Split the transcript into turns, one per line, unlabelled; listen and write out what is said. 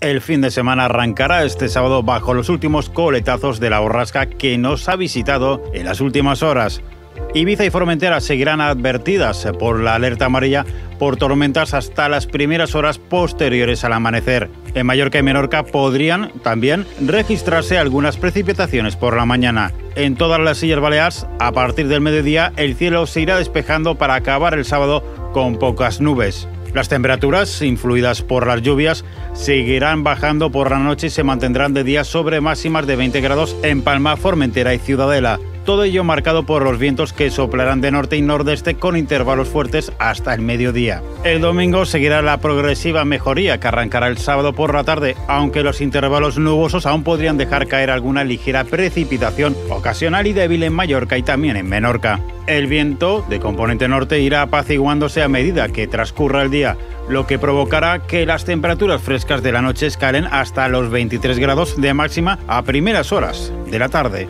El fin de semana arrancará este sábado bajo los últimos coletazos de la borrasca que nos ha visitado en las últimas horas. Ibiza y Formentera seguirán advertidas por la alerta amarilla por tormentas hasta las primeras horas posteriores al amanecer. En Mallorca y Menorca podrían también registrarse algunas precipitaciones por la mañana. En todas las Islas Baleares, a partir del mediodía, el cielo se irá despejando para acabar el sábado con pocas nubes. Las temperaturas, influidas por las lluvias, seguirán bajando por la noche y se mantendrán de día sobre máximas de 20 grados en Palma, Formentera y Ciudadela todo ello marcado por los vientos que soplarán de norte y nordeste con intervalos fuertes hasta el mediodía. El domingo seguirá la progresiva mejoría que arrancará el sábado por la tarde, aunque los intervalos nubosos aún podrían dejar caer alguna ligera precipitación ocasional y débil en Mallorca y también en Menorca. El viento de componente norte irá apaciguándose a medida que transcurra el día, lo que provocará que las temperaturas frescas de la noche escalen hasta los 23 grados de máxima a primeras horas de la tarde.